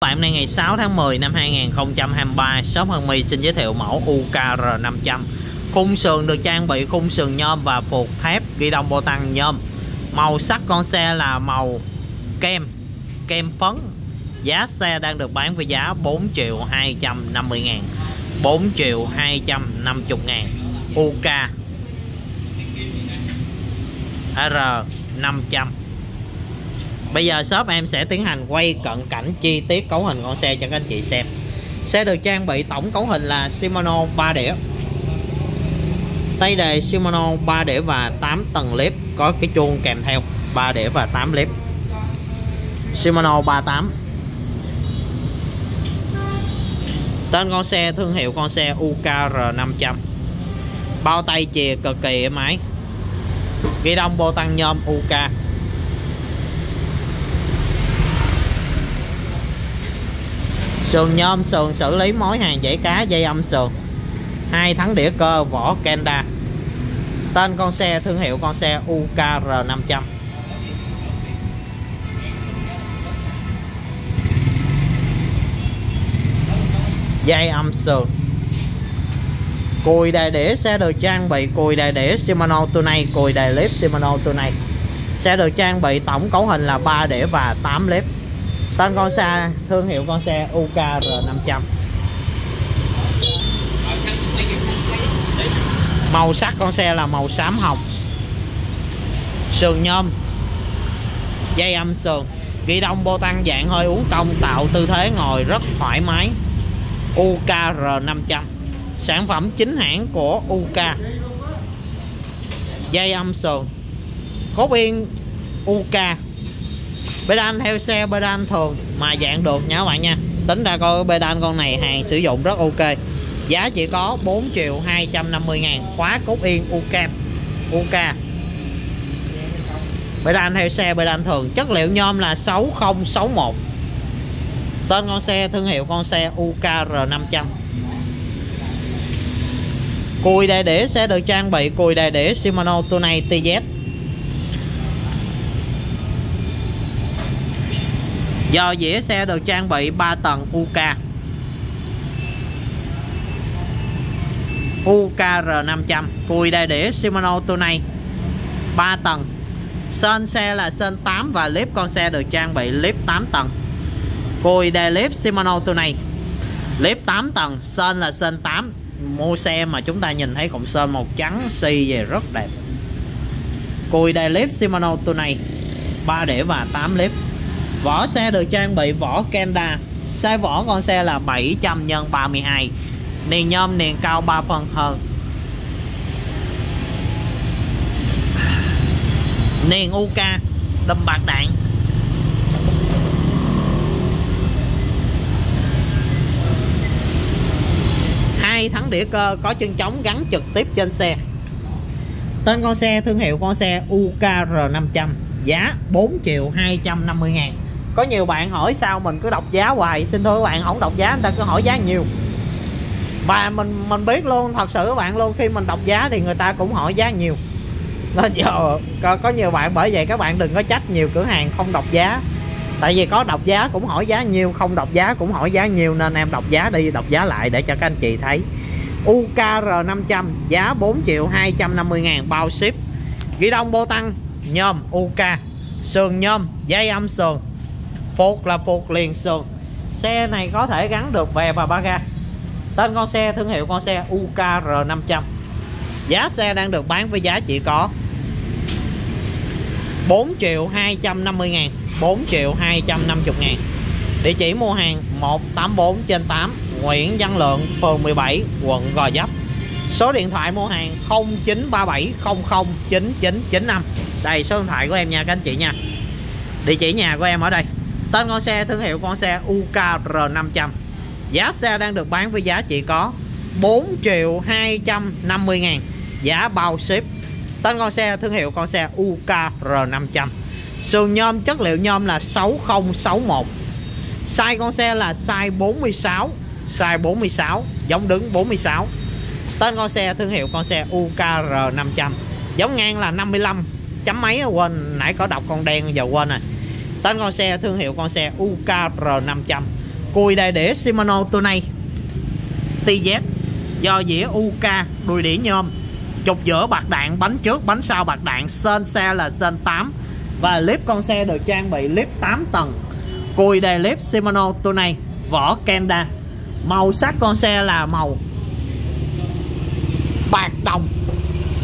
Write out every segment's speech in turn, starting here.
Bạn hôm nay ngày 6 tháng 10 năm 2023 shop Hân My xin giới thiệu mẫu UKR 500 Khung sườn được trang bị khung sườn nhôm và phục thép ghi đông bô tăng nhôm. Màu sắc con xe là màu kem kem phấn. Giá xe đang được bán với giá 4 triệu 250 ngàn 4 triệu 250 ngàn. UK R500 Bây giờ shop em sẽ tiến hành quay cận cảnh chi tiết cấu hình con xe cho các anh chị xem. Xe được trang bị tổng cấu hình là Shimano 3 đĩa. Tay đề Shimano 3 đĩa và 8 tầng clip Có cái chuông kèm theo 3 đĩa và 8 clip Shimano 38 Tên con xe thương hiệu con xe UKR 500 Bao tay chìa cực kỳ êm ái. Ghi đông bô tăng nhôm UK sườn nhôm, sườn xử lý mối hàng dãy cá dây âm sườn. Hai thắng đĩa cơ, vỏ Kenda. Tên con xe, thương hiệu con xe UKR 500 dây âm sườn. Cùi đài đĩa xe được trang bị cùi đài đĩa Shimano Tunay cùi đài clip Shimano Tunay xe được trang bị tổng cấu hình là 3 đĩa và 8 clip tên con xe thương hiệu con xe UKR 500 màu sắc con xe là màu xám hồng. Sườn nhôm. Dây âm sườn. Ghi đông bô tăng dạng hơi uống công, tạo tư thế ngồi rất thoải mái. UKR 500 sản phẩm chính hãng của UK dây âm sườn. Cốt yên UK Pedan theo xe Pedan thường mà dạng được nha các bạn nha. Tính ra coi Pedan con này hàng sử dụng rất ok. Giá chỉ có 4 triệu 250 ngàn, khóa cốt yên UK UK Đan theo xe Pedan thường, chất liệu nhôm là 6061 tên con xe, thương hiệu con xe UKR 500 cùi đại đĩa sẽ được trang bị cùi đại đĩa Shimano Tunay TZ Do dĩa xe được trang bị 3 tầng UK UKR 500 Cùi đai đĩa Shimano Tunay 3 tầng. Sơn xe là sơn 8 và clip con xe được trang bị clip 8 tầng. Cùi đai clip Shimano Tunay Clip 8 tầng sơn là sơn 8 Mua xe mà chúng ta nhìn thấy cọng sơn màu trắng xi về rất đẹp. Cùi đai clip Shimano Tunay 3 đĩa và 8 clip Vỏ xe được trang bị vỏ Kenda. Size vỏ con xe là 700 x 32 Niền nhôm niền cao 3 phân hơn. Niền UK Đâm bạc đạn. Hai thắng đĩa cơ có chân trống gắn trực tiếp trên xe. Tên con xe thương hiệu con xe UKR 500 Giá 4 triệu 250 ngàn có nhiều bạn hỏi sao mình cứ đọc giá hoài. Xin thưa các bạn không đọc giá người ta cứ hỏi giá nhiều. Và mình mình biết luôn thật sự các bạn luôn khi mình đọc giá thì người ta cũng hỏi giá nhiều. Nên giờ có, có nhiều bạn bởi vậy các bạn đừng có trách nhiều cửa hàng không đọc giá. Tại vì có đọc giá cũng hỏi giá nhiều không đọc giá cũng hỏi giá nhiều nên em đọc giá đi đọc giá lại để cho các anh chị thấy. UKR 500 giá 4 triệu 250 ngàn bao ship. Ghi đông bô tăng nhôm UK sườn nhôm dây âm sườn. Phục là phục liền sườn. Xe này có thể gắn được về và ba ga. Tên con xe thương hiệu con xe UKR 500 Giá xe đang được bán với giá chỉ có 4 triệu 250 ngàn 4 triệu 250 ngàn. Địa chỉ mua hàng 184 trên 8 Nguyễn Văn Lượng, phường 17, quận Gò Vấp. Số điện thoại mua hàng 0937 00 9995 Đây số điện thoại của em nha các anh chị nha. Địa chỉ nhà của em ở đây. Tên con xe, thương hiệu con xe UKR 500 Giá xe đang được bán với giá chỉ có 4 triệu 250 ngàn. Giá bao ship. Tên con xe, thương hiệu con xe UKR 500 Sườn nhôm, chất liệu nhôm là 6061 Size con xe là size 46 Size 46 Giống đứng 46 Tên con xe, thương hiệu con xe UKR 500 Giống ngang là 55 Chấm mấy à, quên, Nãy có đọc con đen giờ quên rồi. Tên con xe, thương hiệu con xe UKR 500 cùi đại đĩa Shimano Tunai TZ do dĩa UK đùi đĩa nhôm. Trục giữa bạc đạn, bánh trước, bánh sau bạc đạn sên xe là sên 8 và clip con xe được trang bị clip 8 tầng. Cùi đề clip Shimano Tunai vỏ Kenda. Màu sắc con xe là màu bạc đồng.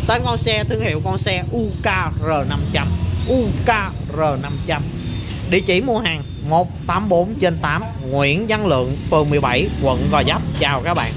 Tên con xe, thương hiệu con xe UKR500 UKR500 địa chỉ mua hàng 184 trên 8 Nguyễn Văn Lượng, phường 17 quận Gò Vấp. Chào các bạn.